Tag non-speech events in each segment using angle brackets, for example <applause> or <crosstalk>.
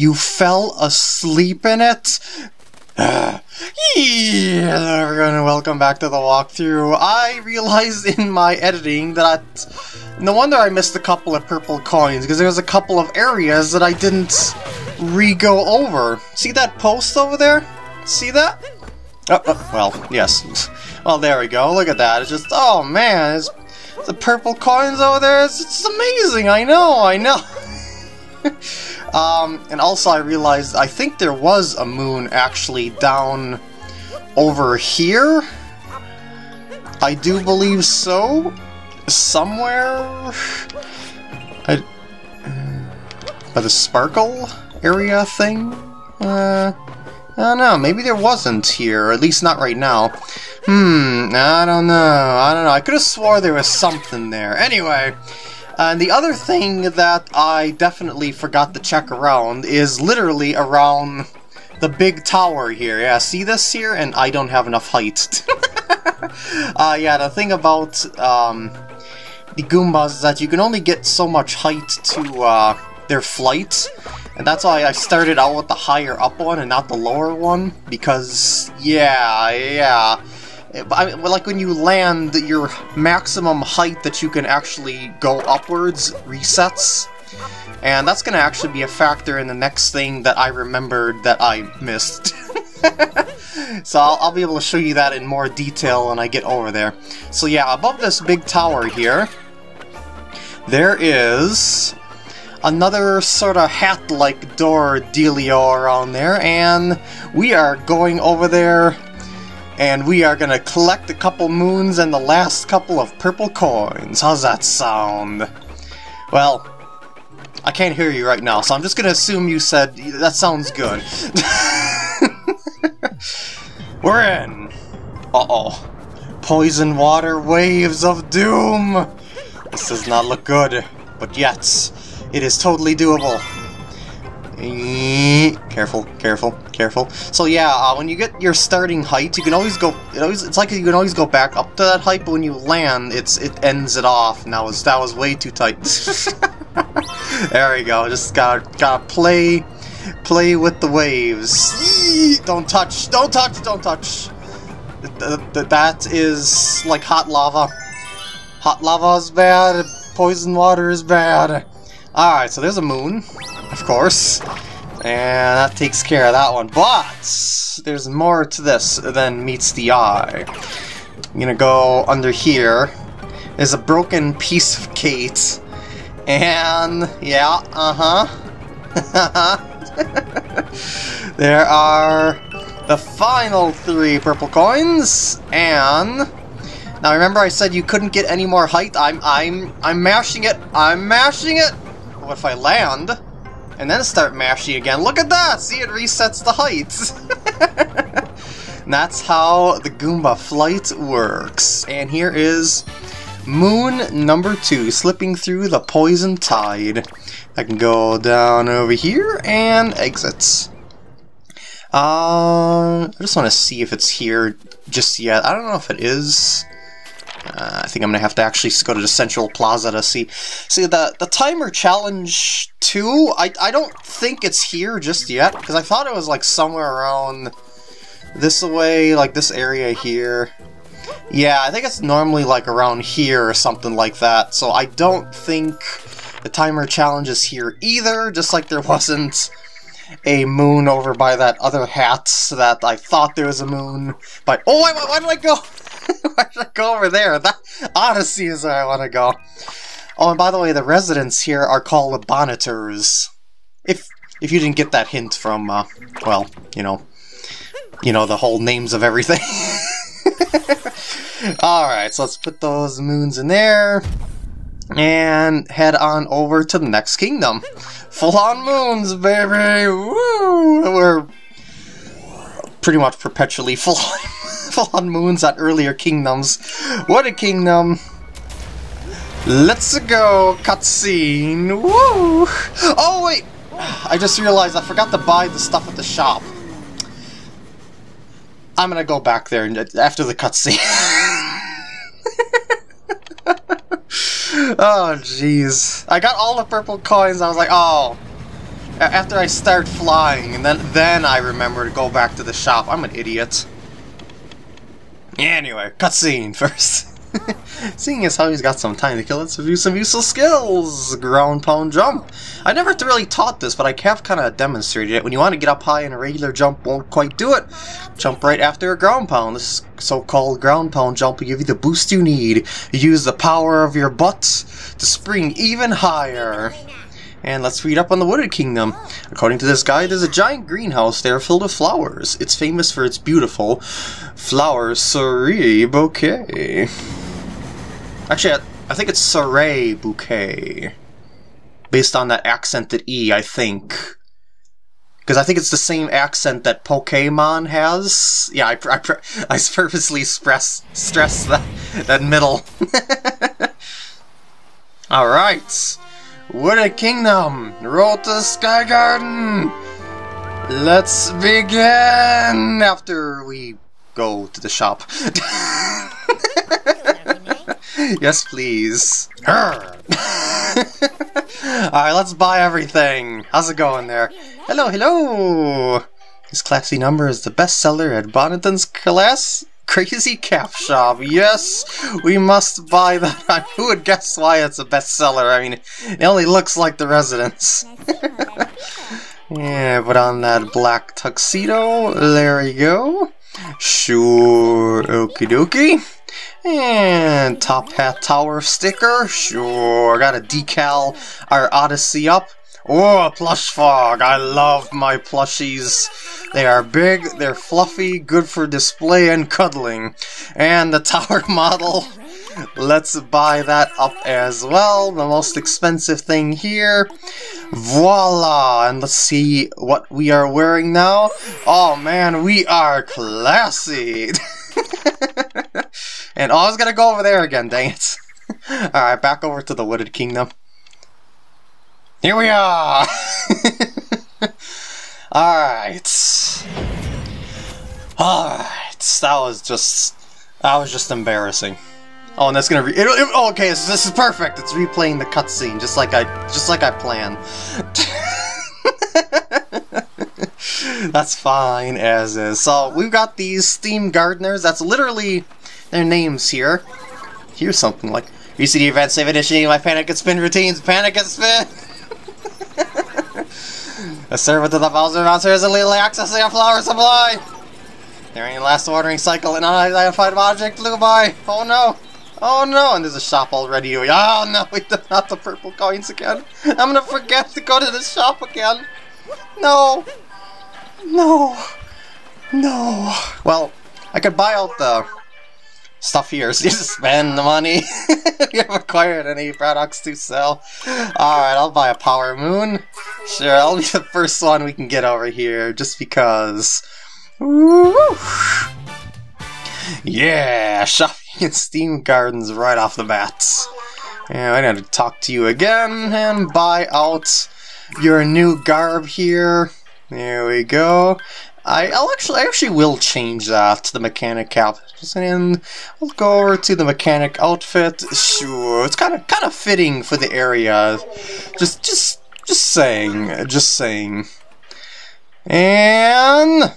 You fell asleep in it? yeah, everyone, welcome back to the walkthrough. I realized in my editing that no wonder I missed a couple of purple coins, because there was a couple of areas that I didn't re-go over. See that post over there? See that? Oh, oh, well, yes. Well, there we go. Look at that. It's just, oh man, it's, the purple coins over there. It's, it's amazing. I know, I know. <laughs> um, and also I realized I think there was a moon actually down over here. I do believe so. Somewhere. I, by the sparkle area thing? Uh, I don't know, maybe there wasn't here, at least not right now. Hmm, I don't know, I don't know, I could have swore there was something there. Anyway, and the other thing that I definitely forgot to check around is literally around the big tower here. Yeah, see this here? And I don't have enough height. uh, <laughs> yeah, the thing about um, the Goombas is that you can only get so much height to uh, their flight. And that's why I started out with the higher up one and not the lower one. Because, yeah, yeah. I like when you land, your maximum height that you can actually go upwards resets. And that's going to actually be a factor in the next thing that I remembered that I missed. <laughs> so I'll, I'll, be able to show you that in more detail when I get over there. So yeah, above this big tower here, there is another sort of hat-like door dealio around there, and we are going over there and we are gonna collect a couple moons and the last couple of purple coins. How's that sound? Well, I can't hear you right now, so I'm just gonna assume you said, that sounds good. <laughs> We're in! Uh-oh. Poison water waves of doom! This does not look good, but yet, it is totally doable. Careful, careful, careful. So yeah, uh, when you get your starting height, you can always go. It always, it's like you can always go back up to that height, but when you land, it's it ends it off. And that was that was way too tight. <laughs> there we go. Just gotta gotta play play with the waves. Don't touch! Don't touch! Don't touch! That is like hot lava. Hot lava is bad. Poison water is bad. Alright, so there's a moon of course. And that takes care of that one. But there's more to this than meets the eye. I'm gonna go under here. There's a broken piece of Kate. And yeah, uh-huh. <laughs> there are the final three purple coins, and now remember I said you couldn't get any more height? I'm I'm I'm mashing it. I'm mashing it. What if I land? And then start mashing again. Look at that! See, it resets the heights. <laughs> that's how the Goomba flight works. And here is Moon number two, slipping through the poison tide. I can go down over here and exits. Uh, I just want to see if it's here just yet. I don't know if it is. Uh, I think I'm gonna have to actually go to the Central Plaza to see. See the the timer challenge two. I I don't think it's here just yet because I thought it was like somewhere around this way, like this area here. Yeah, I think it's normally like around here or something like that. So I don't think the timer challenge is here either. Just like there wasn't a moon over by that other hat so that I thought there was a moon. But oh, why, why did I go? <laughs> why did I go over there? That Odyssey is where I want to go. Oh, and by the way, the residents here are called Bonneters. If if you didn't get that hint from, uh, well, you know, you know the whole names of everything. <laughs> All right, so let's put those moons in there and head on over to the next kingdom. Full on moons, baby! Woo! We're pretty much perpetually full on, <laughs> full on moons at earlier kingdoms. What a kingdom! Let's go, cutscene! Woo! Oh wait! I just realized I forgot to buy the stuff at the shop. I'm gonna go back there after the cutscene. <laughs> oh, jeez. I got all the purple coins. I was like, oh. after I start flying, and then then I remember to go back to the shop. I'm an idiot. Anyway, cutscene <laughs> first. <laughs> Seeing as how he's got some time to kill, let's review some useful skills. Ground pound jump. I never really taught this, but I have kind of demonstrated it. When you want to get up high and a regular jump won't quite do it, jump right after a ground pound. This so-called ground pound jump will give you the boost you need. You use the power of your butt to spring even higher. And let's read up on the Wooded Kingdom. According to this guide, there's a giant greenhouse there filled with flowers. It's famous for its beautiful flower sorry bouquet. Actually, I, think it's Saray bouquet. Based on that accented E, I think. Because I think it's the same accent that Pokemon has. Yeah, I, I, <laughs> I purposely stress, stress that, that middle. <laughs> Alright. Wooded Kingdom, Road to Sky Garden. Let's begin after we go to the shop. <laughs> yes, please. <laughs> Alright, let's buy everything. How's it going there? Hello, hello! This classy number is the bestseller at Bonneton's class Crazy Cap Shop. Yes, we must buy that. <laughs> Who would guess why it's a bestseller? I mean, it only looks like the residence. <laughs> yeah, put on that black tuxedo. There we go. Sure, okie dokie. And top hat tower sticker. Sure, got a decal our Odyssey up. Oh, a plush fog. I love my plushies. They are big, they're fluffy, good for display and cuddling. And the <laughs> tower model, let's buy that up as well. The most expensive thing here. Voila! And let's see what we are wearing now. Oh man, we are classy! <laughs> and oh, I was gonna go over there again, dang it. <laughs> Alright, back over to the Wooded Kingdom. Here we are! <laughs> Alright. Alright. That was just... That was just embarrassing. Oh, and that's gonna be. It, it, oh, okay, this is perfect. It's replaying the cutscene, just like I, just like I planned. <laughs> that's fine as is. So we've got these steam gardeners. That's literally their names here. Here's something like UCD events save initiating my panic and spin routines. Panic and spin. <laughs> A servant of the Bowser Monster is illegally accessing a flower supply! During the last ordering cycle, an unidentified object flew by! Oh no! Oh no! And there's a shop already. Oh, oh no! We not the purple coins again! I'm gonna forget to go to the shop again! No! No! No! Well, I could buy out the stuff here, <laughs> so you just spend the money. <laughs> you have acquired any products to sell. Alright, I'll buy a Power Moon. Sure, I'll be the first one we can get over here, just because. Woo! Yeah, shopping in Steam Gardens right off the bat. And I need to talk to you again and buy out your new garb here. There we go. I, will actually, I actually will change that to the mechanic cap. And we'll go over to the mechanic outfit. Sure, it's kind of kind of fitting for the area. Just, just, just saying, just saying. And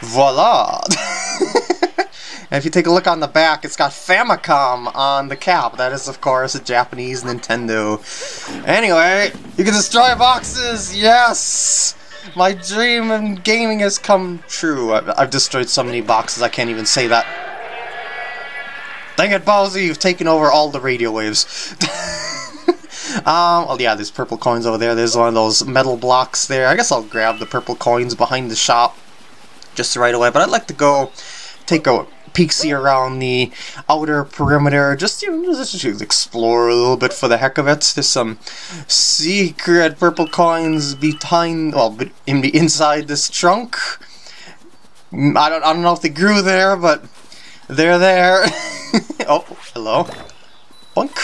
voila. And <laughs> if you take a look on the back, it's got Famicom on the cap. That is, of course, a Japanese Nintendo. Anyway, you can destroy boxes! Yes! My dream in gaming has come true. I've, I've destroyed so many boxes, I can't even say that. Dang it, Bowser, you've taken over all the radio waves. <laughs> um, well, yeah, there's purple coins over there. There's one of those metal blocks there. I guess I'll grab the purple coins behind the shop just right away. But I'd like to go take a peeksy around the outer perimeter, just, you know, just explore a little bit for the heck of it. There's some secret purple coins behind, well, in the inside this trunk. Mm, I don't, I don't know if they grew there, but they're there. <laughs> oh, hello. Bunk.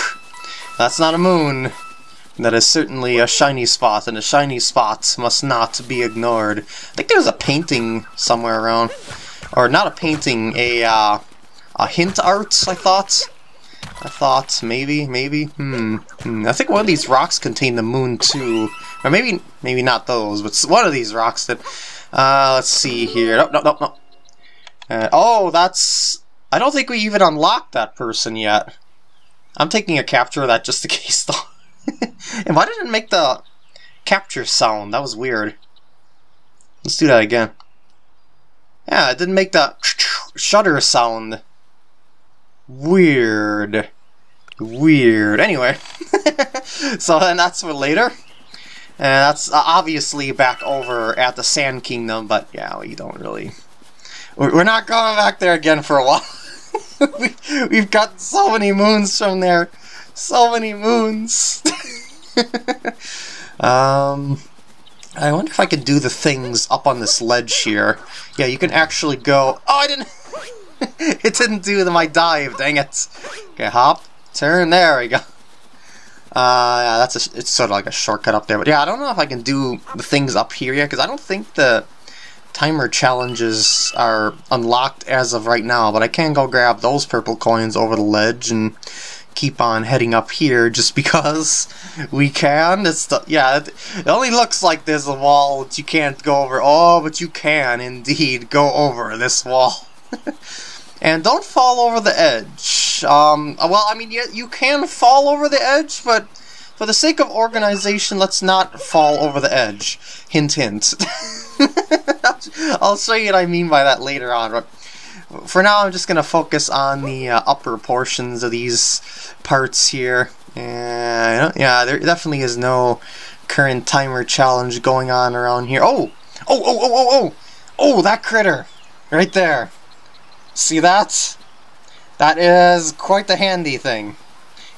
That's not a moon. That is certainly a shiny spot, and a shiny spot must not be ignored. I think there's a painting somewhere around or not a painting, a uh, a hint art, I thought. I thought maybe, maybe. Hmm. hmm. I think one of these rocks contain the moon too, or maybe, maybe not those, but one of these rocks that. Uh, let's see here. No, no, no, no. Uh, oh, that's. I don't think we even unlocked that person yet. I'm taking a capture of that just in <laughs> case, though. and why didn't it make the capture sound? That was weird. Let's do that again. Yeah, it didn't make the shutter sound. Weird. Weird. Anyway, <laughs> so then that's for later. And that's obviously back over at the Sand Kingdom, but yeah, we don't really... We're not going back there again for a while. <laughs> we, we've got so many moons from there. So many moons. <laughs> um, I wonder if I could do the things up on this ledge here. Yeah, you can actually go... Oh, I didn't... <laughs> it didn't do my dive, dang it. Okay, hop, turn, there we go. Uh, yeah, that's a, it's sort of like a shortcut up there. But yeah, I don't know if I can do the things up here yet, because I don't think the timer challenges are unlocked as of right now. But I can go grab those purple coins over the ledge and keep on heading up here just because we can. It's the, yeah, it, only looks like there's a wall that you can't go over. Oh, but you can indeed go over this wall. <laughs> and don't fall over the edge. Um, well, I mean, you, you can fall over the edge, but for the sake of organization, let's not fall over the edge. Hint, hint. <laughs> I'll show you what I mean by that later on. But for now, I'm just going to focus on the uh, upper portions of these parts here. And yeah, there definitely is no current timer challenge going on around here. Oh! Oh, oh, oh, oh, oh! Oh, that critter! Right there. See that? That is quite the handy thing.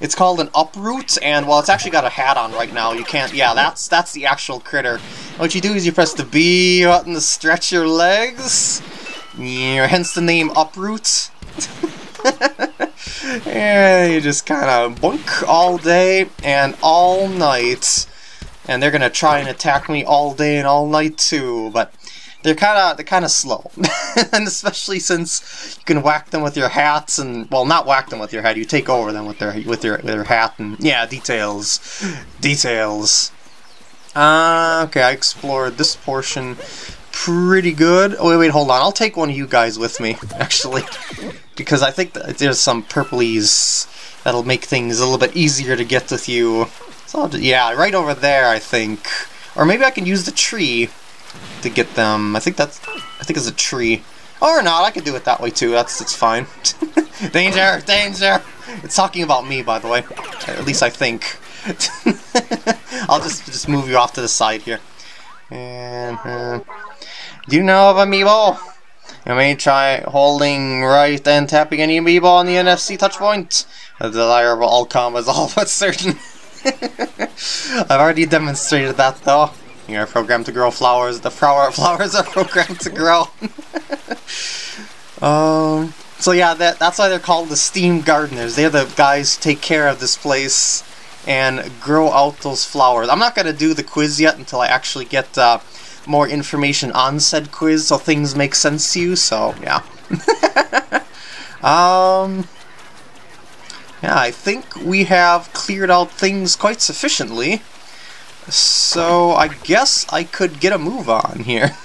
It's called an uproot, and well, it's actually got a hat on right now. You can't. Yeah, that's that's the actual critter. What you do is you press the B button to stretch your legs. Yeah, hence the name uproot. and <laughs> you just kind of boink all day and all night. And they're gonna try and attack me all day and all night too, but they're kind of they're kind of slow, <laughs> and especially since you can whack them with your hats and well, not whack them with your hat. You take over them with their with your with their hat and yeah, details, details. Uh, okay, I explored this portion pretty good. Oh wait, wait, hold on. I'll take one of you guys with me <laughs> actually, because I think there's some purplies that'll make things a little bit easier to get with you. So yeah, right over there, I think. Or maybe I can use the tree to get them. I think that's I think it's a tree. Or not, I could do it that way too. That's it's fine. <laughs> danger, danger. It's talking about me, by the way. At least I think. <laughs> I'll just just move you off to the side here. And uh, do you know of amiibo? You may try holding right and tapping any amiibo on the NFC touch point. The desirable outcome is all but certain. <laughs> I've already demonstrated that though. You're programmed to grow flowers. The flower <laughs> flowers are programmed to grow. <laughs> um. So yeah, that that's why they're called the steam gardeners. They're the guys who take care of this place and grow out those flowers. I'm not gonna do the quiz yet until I actually get uh, more information on said quiz, so things make sense to you. So yeah. <laughs> um. Yeah, I think we have cleared out things quite sufficiently. So I guess I could get a move on here. <laughs>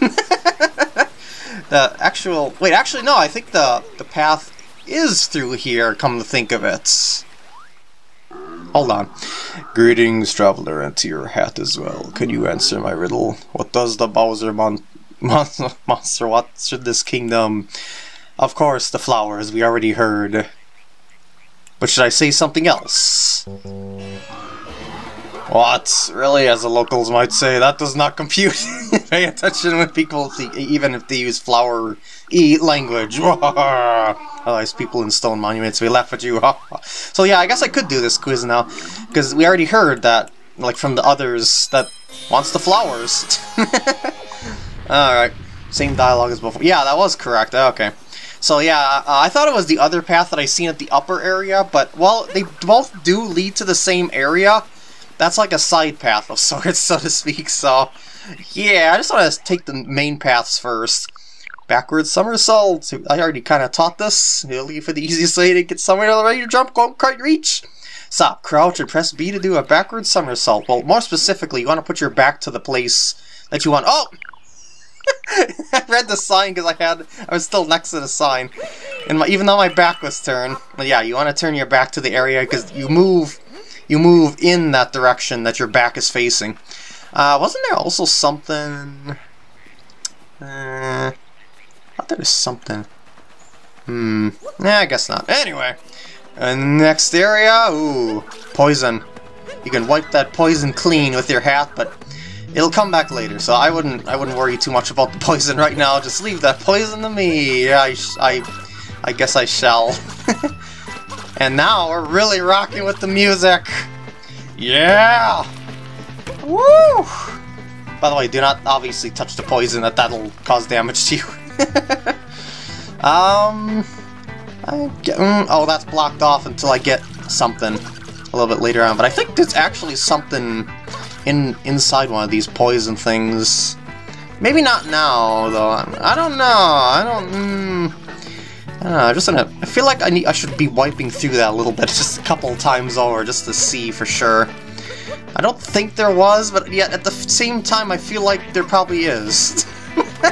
the actual wait, actually no, I think the the path is through here. Come to think of it. Hold on. Greetings, traveler, and to your hat as well. Could you answer my riddle? What does the Bowser mon monster, <laughs> monster what should this kingdom? Of course, the flowers. We already heard. But should I say something else? What? Really, as the locals might say, that does not compute. <laughs> Pay attention when people, even if they use flower e language. <laughs> Otherwise, people in stone monuments, we laugh at you. <laughs> so yeah, I guess I could do this quiz now, because we already heard that, like from the others, that wants the flowers. Alright, same dialogue as before. Yeah, that was correct. Okay. So yeah, uh, I thought it was the other path that I seen at the upper area, but well, they both do lead to the same area that's like a side path of <laughs> sorts, so to speak, so... Yeah, I just want to take the main paths first. Backwards somersault. I already kind of taught this. Really for the <laughs> easiest way to get somewhere ready to jump, go quite reach. Stop, crouch, and press B to do a backward somersault. Well, more specifically, you want to put your back to the place that you want. Oh! <laughs> I read the sign because I had I was still next to the sign, and my, even though my back was turned, yeah, you want to turn your back to the area because you move, you move in that direction that your back is facing. Uh, wasn't there also something? Uh, I thought there was something. Hmm. Nah, I guess not. Anyway, and next area, ooh, poison. You can wipe that poison clean with your hat, but it'll come back later. So I wouldn't, I wouldn't worry too much about the poison right now. Just leave that poison to me. Yeah, I, I, I guess I shall. <laughs> and now we're really rocking with the music. Yeah. Woo! By the way, do not obviously touch the poison, that that'll cause damage to you. <laughs> um, get, mm, oh, that's blocked off until I get something a little bit later on. But I think there's actually something in inside one of these poison things. Maybe not now, though. I don't know. I don't. Mm, I just gonna. I feel like I need. I should be wiping through that a little bit, just a couple times over, just to see for sure. I don't think there was, but yet at the same time I feel like there probably is. <laughs>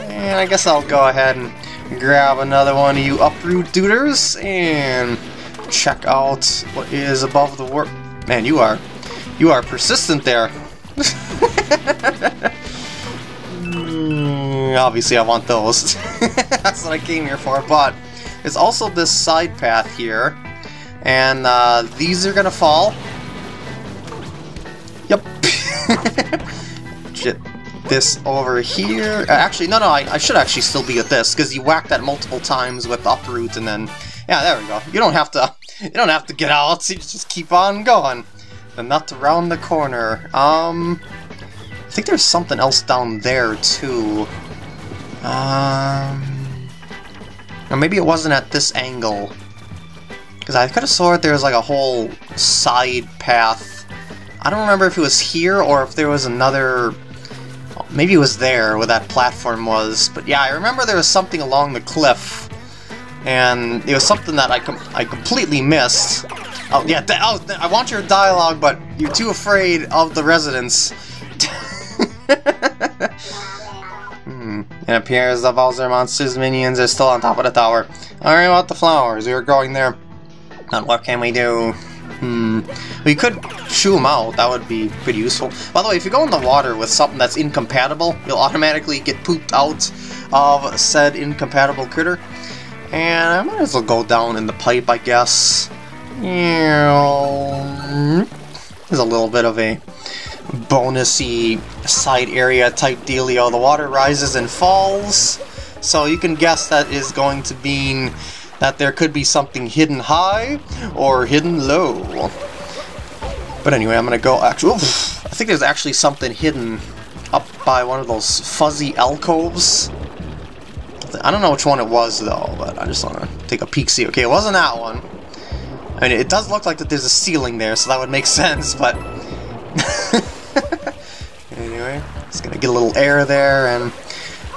and I guess I'll go ahead and grab another one of you uproot duders and check out what is above the warp. Man, you are, you are persistent there. <laughs> Hmm, obviously I want those. <laughs> That's what I came here for, but there's also this side path here, and uh, these are gonna fall. Yep. <laughs> Shit. This over here. Uh, actually, no, no, I, I, should actually still be at this, because you whack that multiple times with uproot, and then... Yeah, there we go. You don't have to... You don't have to get out, you just keep on going. The nut around the corner. Um... I think there's something else down there, too. Um... Or maybe it wasn't at this angle. Because I could have swore there was like a whole side path I don't remember if it was here or if there was another... Maybe it was there where that platform was. But yeah, I remember there was something along the cliff. And it was something that I, com I completely missed. Oh, yeah, oh, I want your dialogue, but you're too afraid of the residents. <laughs> It appears the Bowser monster's minions are still on top of the tower. Alright about the flowers, we are going there. And what can we do? Hmm. We could shoo them out, that would be pretty useful. By the way, if you go in the water with something that's incompatible, you'll automatically get pooped out of said incompatible critter. And I might as well go down in the pipe, I guess. There's a little bit of a bonusy side area type dealio. The water rises and falls, so you can guess that is going to mean that there could be something hidden high or hidden low. But anyway, I'm gonna go actually. I think there's actually something hidden up by one of those fuzzy alcoves. I don't know which one it was though, but I just want to take a peek see. Okay, it wasn't that one. I mean, it does look like that there's a ceiling there, so that would make <laughs> sense, but... <laughs> anyway, just gonna get a little air there, and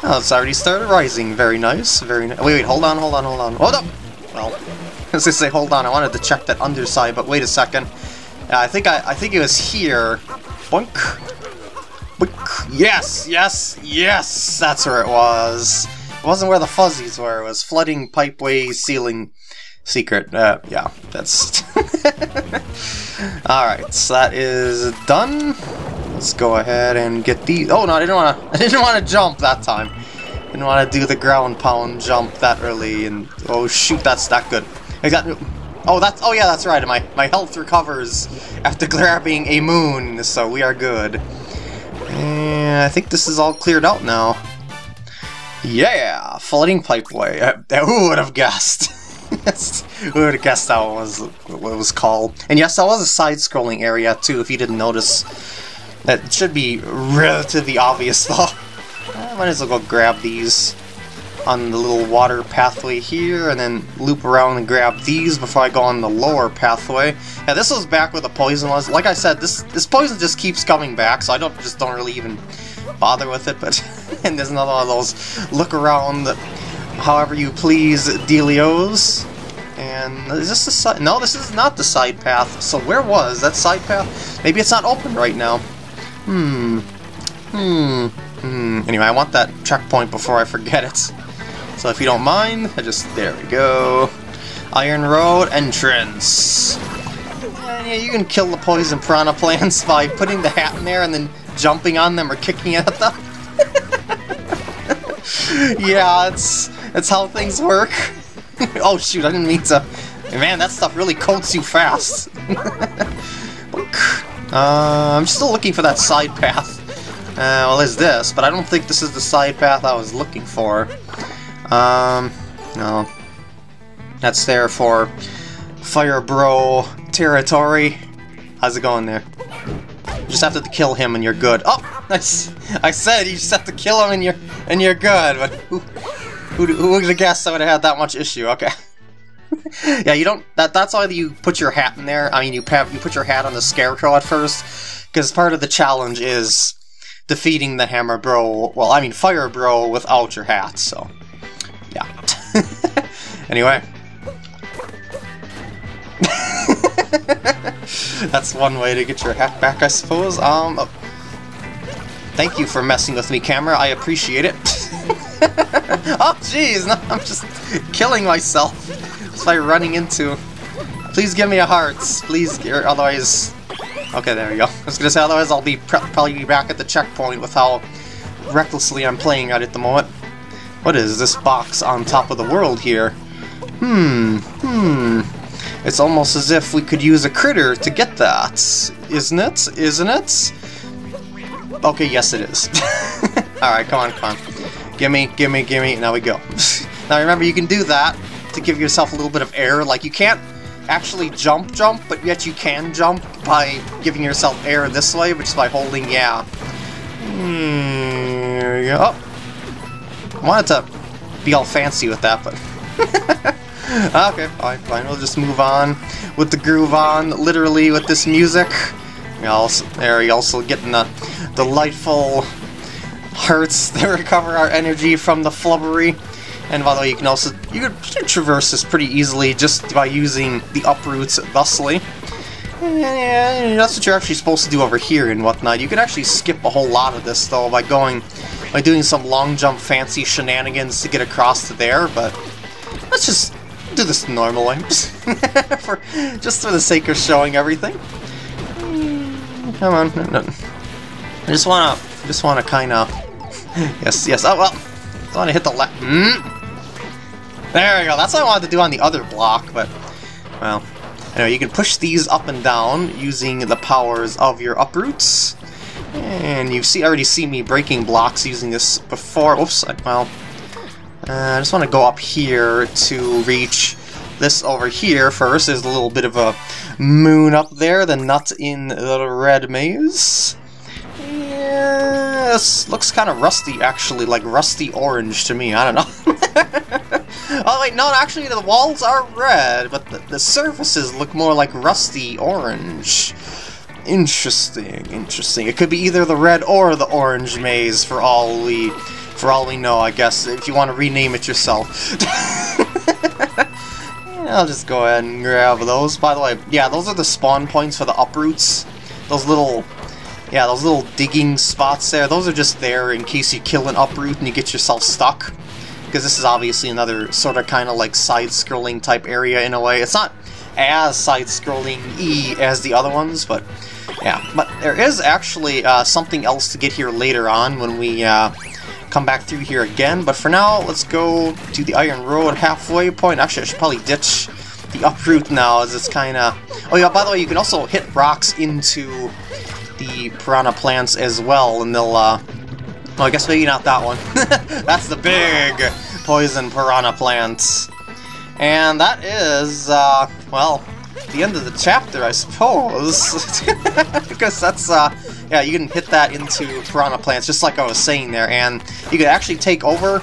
Oh, it's already started rising. Very nice. Very nice. Wait, wait, hold on, hold on, hold on. Hold up! Well, <laughs> as I say, hold on. I wanted to check that underside, but wait a second. Uh, I think I, I think it was here. Boink. Boink. Yes, yes, yes! That's where it was. It wasn't where the fuzzies were. It was flooding pipeway ceiling secret. Uh, yeah, that's... <laughs> Alright, so that is done. Let's go ahead and get these. Oh no, I didn't want to. <laughs> I didn't want to jump that time. Didn't want to do the ground pound jump that early. And oh shoot, that's that good. I got. Oh, that's. Oh yeah, that's right. My my health recovers after <laughs> grabbing a moon, so we are good. And I think this is all cleared out now. Yeah, flooding pipeway. Uh, who would have guessed? <laughs> who would have guessed that was what it was called? And yes, that was a side-scrolling area too. If you didn't notice. That should be relatively obvious <laughs> though. I might as well go grab these on the little water pathway here, and then loop around and grab these before I go on the lower pathway. Yeah, this was back where the poison was. Like I said, this this poison just keeps coming back, so I don't just don't really even bother with it, but... <laughs> and there's another one of those look around however you please dealios. And is this the side? No, this is not the side path. So where was that side path? Maybe it's not open right now. Hmm. Hmm. Hmm. Anyway, I want that checkpoint before I forget it. So if you don't mind, I just... There we go. Iron Road entrance. And yeah, you can kill the poison piranha plants <laughs> by putting the hat in there and then jumping on them or kicking at them. <laughs> yeah, it's, it's how things work. <laughs> oh shoot, I didn't mean to... Man, that stuff really coats you fast. Uh, I'm still looking for that side path. Uh, well, there's this, but I don't think this is the side path I was looking for. Um, no. That's there for Fire Bro territory. How's it going there? You just have to kill him and you're good. Oh, nice. I said you just have to kill him and you're and you're good. But who who, who would have guessed I would have had that much issue? Okay. <laughs> <laughs> yeah, you don't. That that's why you put your hat in there. I mean, you have you put your hat on the scarecrow at first because part of the challenge is defeating the Hammer Bro. Well, I mean Fire Bro without your hat. So, yeah. <laughs> anyway. <laughs> That's one way to get your hat back, I suppose. Um, oh. Thank you for messing with me, camera. I appreciate it. oh, jeez, no, I'm just killing myself <laughs> by running into... Please give me a heart, please, otherwise... Okay, there we go. <laughs> I was gonna say, otherwise I'll be probably be back at the checkpoint with how recklessly I'm playing at it at the moment. What is this box on top of the world here? Hmm, hmm... It's almost as if we could use a critter to get that. Isn't it? Isn't it? Okay, yes it is. <laughs> Alright, come on, come on. Gimme, gimme, gimme, now we go. now remember, you can do that to give yourself a little bit of air. Like, you can't actually jump jump, but yet you can jump by giving yourself air this way, which is by holding, yeah. We go. Oh. I wanted to be all fancy with that, but... <laughs> okay, fine, fine. We'll just move on with the groove on, literally with this music. We also, there, we also getting the delightful hearts <laughs> that recover our energy from the flubbery. And by the way, you can also you could traverse this pretty easily just by using the uproots thusly. And that's what you're actually supposed to do over here and whatnot. You can actually skip a whole lot of this though by going by doing some long jump fancy shenanigans to get across to there, but let's just do this normally, <laughs> for, just for the sake of showing everything. Come on, no, no. I just wanna, just wanna kind of, <laughs> yes, yes. Oh well, I wanna hit the left. Mm. There we go. That's what I wanted to do on the other block, but well. Anyway, you can push these up and down using the powers of your uproots. And you see, already see me breaking blocks using this before. Oops, well, uh, I just want to go up here to reach this over here first. There's a little bit of a moon up there, the nut in the red maze. Yeah, this looks kind of rusty, actually, like rusty orange to me. I don't know. <laughs> oh, wait, no, actually, the walls are red, but the, the surfaces look more like rusty orange. Interesting, interesting. It could be either the red or the orange maze for all we for all we know, I guess, if you want to rename it yourself. <laughs> I'll just go ahead and grab those. By the way, yeah, those are the spawn points for the uproots. Those little, yeah, those little digging spots there, those are just there in case you kill an uproot and you get yourself stuck. Because this is obviously another sort of kind of like side-scrolling type area in a way. It's not as side-scrolling-y as the other ones, but yeah. But there is actually uh, something else to get here later on when we uh, come back through here again. But for now, let's go to the Iron Road halfway point. Actually, I should probably ditch the uproot now, as it's kind of... Oh yeah, by the way, you can also hit rocks into the piranha plants as well, and they'll... Uh... Oh, I guess maybe not that one. <laughs> That's the big poison piranha plants. And that is, uh, well, the end of the chapter, I suppose. <laughs> because that's, uh, yeah, you can hit that into piranha plants, just like I was saying there, and you can actually take over.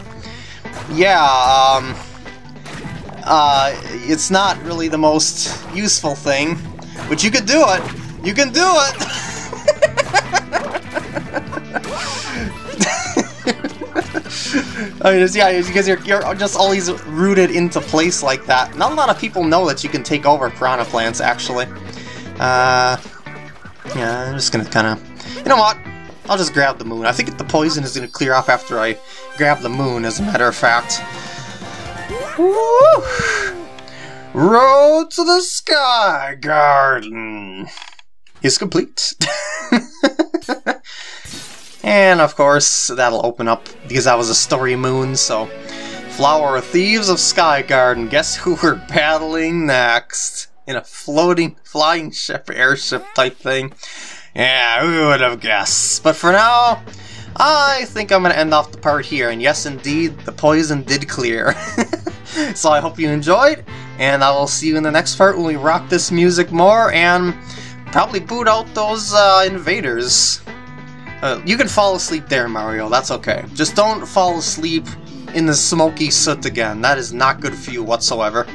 Yeah, um, uh, it's not really the most useful thing, but you can do it. You can do it. <laughs> <laughs> I mean, yeah, because you're, you're just always rooted into place like that. Not a lot of people know that you can take over Piranha Plants, actually. Uh, yeah, I'm just gonna kind of... You know what? I'll just grab the moon. I think the poison is gonna clear off after I grab the moon, as a matter of fact. Woo! Road to the Sky Garden is complete. <laughs> and of course, that'll open up because that was a story moon, so. Flower Thieves of Sky Garden, guess who we're <laughs> battling next? In a floating, flying ship, airship type thing. Yeah, who would have guessed? But for now, I think I'm going to end off the part here, and yes indeed, the poison did clear. <laughs> so I hope you enjoyed, and I will see you in the next part when we rock this music more, and probably boot out those uh, invaders. Uh, you can fall asleep there, Mario, that's okay. Just don't fall asleep in the smoky soot again. That is not good for you whatsoever.